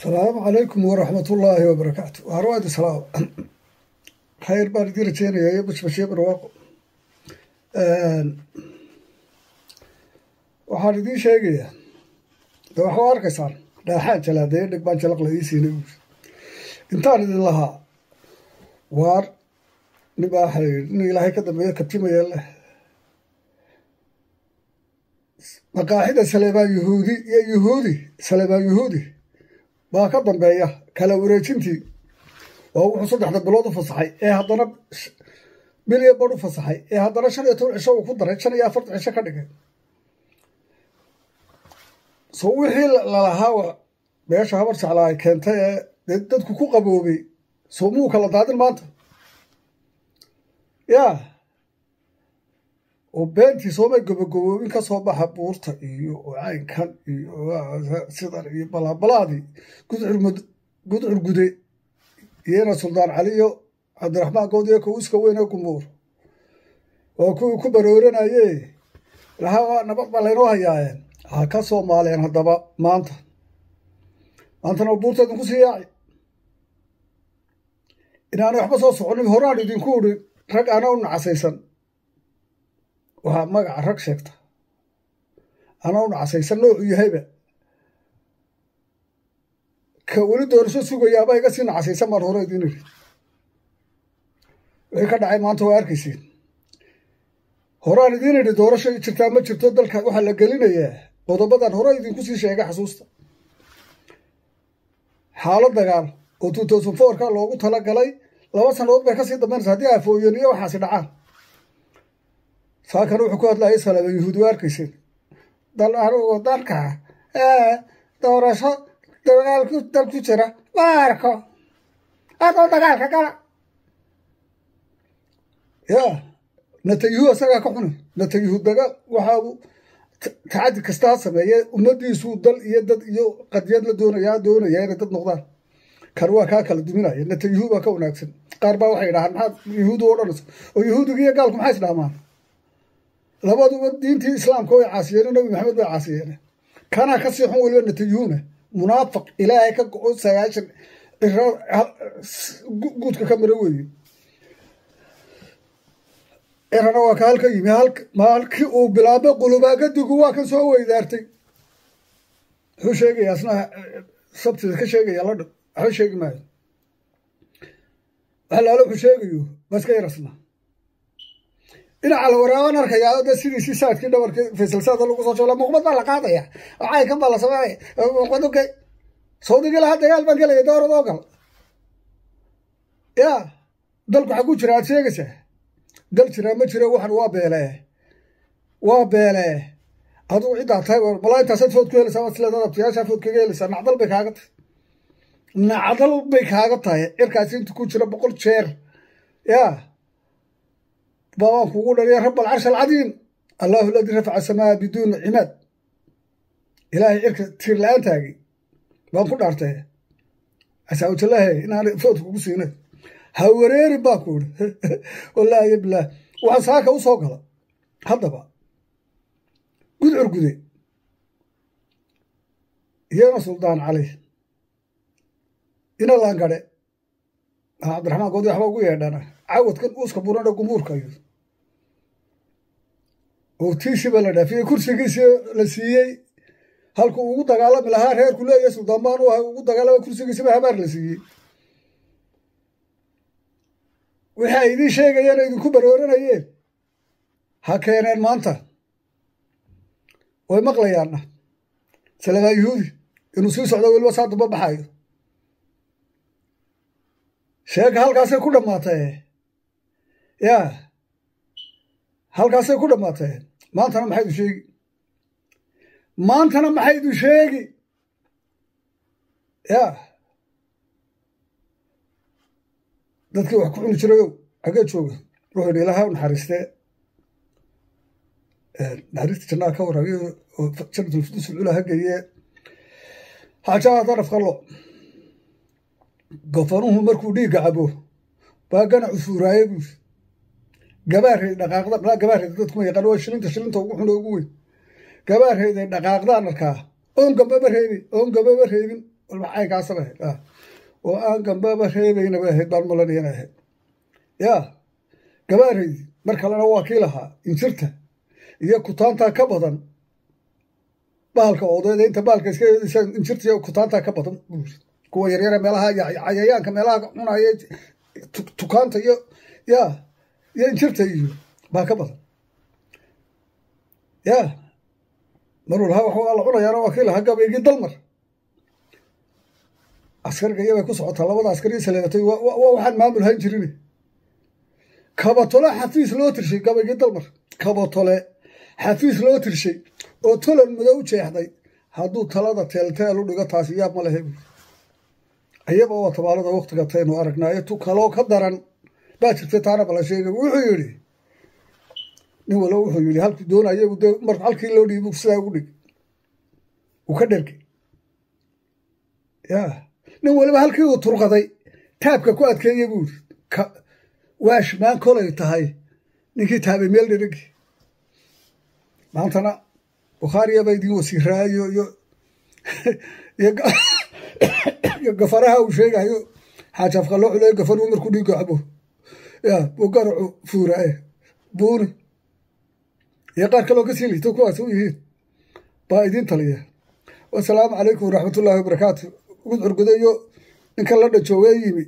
asalaamu calaykum waraxmatullaahi wabarakaatu waarwaadi salaam khayr baan idin rajeynaya iyo bashbashiye barwaaqo waxaan idiin sheegayaa de waxaa arkaysaan dhaaxaan jalaadeye dhig baan jalaq la ii siinay buuri intaan idin lahaa waar nin nin ilaahay ka dambeeya kabtimaya leh maqaaxida saleebaan yuhuudi iyo yuhuudi saleebaan yuhuudi baa ka dambeeya kala wareejintii. Oo wuxuu saddexda bilood u fasaxay ee haddana bil iyo badh u fasaxay ee haddana shan iyo toban cisho uu ku daray shan iyo afartan cisho ka dhigay. So wixii lalahaa meesha habar jeclaa ay keentay ee dadku ku qaboobay soo muu kala daadin maanta? Yaa oo beentii soomay gobogoboobin ka soo baxa buurta iyo caynkan iyo sidan iyo balaabalaadii gudcur gude. Iyona suldaan cali iyo cabdiraxmaan goodiyo kowiska weyne gumuur oo kuwii ku barooranaye lahaa nabad baa laynoo hayaayeen. Ha ka soomaaleen haddaba maanta. Maantana buurta idinku sii yaaci inaanay waxba soo soconin horaan idinku uri rag ana u nacasaysan waxaa magaca rag sheegta. Ana u nacasaysan noocu yahayba. Ka weli doorasho sugayaaba iga sii nacasaysan baan hore idiin iri wixii ka dhacay maanta waa arkaysiin. Horaan idiin idhi doorasho jirtaa ma jirto dalka waxaa la gelinayaa qodobadan hore idinku sii sheegay xasuusta. Xaalad dagaal oo two thousand fourka loogu tala galay laba sannadood bay ka sii dambaynaysa. Haddii afooyen iyo waxaasi dhacaan saakana wuxuu ku hadlayay salaaba yuhuudi waa arkayseen dal anugu dalka doorasho dagaalku dal ku jira ma arko adoo dagaalka gala. Ya natayihu isagaa ka xuni. Natayihu dagaal waxaabu tacadi kastaa sameeye ummadiisuu dal iyo dad iyo qadiyad la doonayaa doonaya inay dad noqdaan. Kan waa kaa kala duminaya. Natayihu baa ka wanaagsan. Qaar baa waxay dhahaan maxaad yuhuudi u odhanaysa oo yuhuudiga iyo gaalku maxay isdhaamaan labaduba diintii islaamka way caasiyeen nabi maxamed bay caasiyeen kanaa ka sii xun weliba natayuhuna munaafiq ilaahay ka go-o sagaashan guudka ka mara weeye erana waa ka halka yimi maalkii uu bilaabay qulubaagadigu waa kan soo weydaartay. Wuxuu sheegaya asna sabtida ka sheegaya la dhan waxba sheegi maayo. Waxalaalo wuxuu sheegayo baska yarasna dhinaca la waraaban arkayaa de sidiisii saadkii dhabarkii faysalsaada lagu soo joola muuqmad baa la qaadaya. Caynkan baa la sameynaya muuqmad okay sawdigii lahaa dagaal baan gelaya dooradoo gal ya dalku xaguu jira aad sheegaysaa dal jiraa ma jiro waxan waa beelee waa beelee adugu ciddaa tahay intaasaad food ku helaysaa waad isleedaad abtiyaashaa food kaga helaysaa nacdal bay kaaga tahay. Nacdal bay kaaga tahay cirkaasi inta ku jira boqol jeer. Ya baabaan kugu dhaliya rab alcarsh alcadiim allahu aladii rafaca asamaa biduuni cimaad. Ilaahay cirka tiir la'aan taagay. Baan ku dhaartay. Asaawjalahe inaanay foodka kugu siinay ha wareerin baa ku iri wallaahi bilaah waxaa saaka u soo gala. Haddaba gudcur gude iyana suldaan cali ina laangare cabdiraxmaan goodi waxba ugu yeedhana cawadkan uuska burana gumuurka ayu oo tiisiba la dhaafiyey kursigiisi la siiyey. Halkuu ugu dagaalami lahaa reerku leeyahay suldaan baan u ahay ugu dagaalama kursigiisiba habaar la siiyey. Wixii ay idiin sheegayeen idinku barooranayeen. Ha keeneen maanta. Way maqlayaanna. Salabaan yuhuudi. Inuu sii socdo weliba saa damba baxayo sheeka halkaasay ku dhammaatee yaa halkaasay ku dhammaatee maantana maxay idu sheegi maantana maxay idu sheegi yaa dadkii wax ku cuni jirayow xagee jooga wuxuu yidhi ilaha u naxariistee naxariista jannaa ka waraabiyo oo janatulfudus cula hageeye xaajaha daraf qallo gofanuhu markuu dhiigga cabo baa ganacu fuuraaye buuri gabaarey dhaqaaqda waa shilinta shilinta ugu xun ugu weyn. Gabaareyday dhaqaaqdaan arkaa oon gambaba reebin oon gambaba reebin. Walba caynkaasaba ahayd oo aan gambaba reebaynaba ahayd baan malanayana ahayd. Yaa gabaaraydi mar kalena waa kii lahaa injirta iyo kutaantaa ka badan. Bahalka odeeda inta bahalka iska injirta iyo kutaantaa ka badan buuri kuwa yaryara meelaha cayayaanka meelaha cunaya tukaanta iyo ya iyo injirta iyo baa ka badan. Ya maruu lahaa wax la cunayaana waa kii lahaa gabaygii dalmar. Askariga iyabay ku socotaa labada askari saleedatay waa waxaan maamul hayn jirin kabatole xafiis loo tirshay gabaygii dalmar. Kabatole xafiis loo tirshay oo tolan madow u jeexday hadduu talada teelteel u dhigo taasi yaab ma lehe buuri ayaba waa tabaalada waktiga taynu aragnaayo tu kaloo ka daran. Baa jirtay taana bala sheegay wuxuu yidhi nin walo wuxuu yidhi halkuu doonaya de mar halkii loo dhiibu sidaa ugu dhig. Uu ka dhergay. Ya nin waliba halkii uu turqaday taabka ku adkeeya buuri waashmaan kolay tahay ninkii taabay meel dheregi maantana bukhaariyaba idin wasiiraayo iyo iyo gafaraha uu sheegayo xaajafka loo xuleeyo gafaruu markuu dhiigo cabo. Ya buu garacu fuuraaye buuni iyo qaar kaloo ka sii liito kuwaas u yihiin. Baa idiin taliya. Wasalaamu calaykum waraxmatullaahi wabarakaatu. Gudcurgudo iyo ninkan la dhajoogee yimi.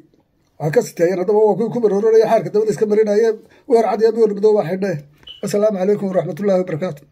Waxaa ka siteeyeen haddaba waa kuwii ku barooranaya xaarka dabada iska marinayeen weer cad iyo miwargudo waa xidheen wasalaamu calaykum waraxmatullaahi wabarakaatu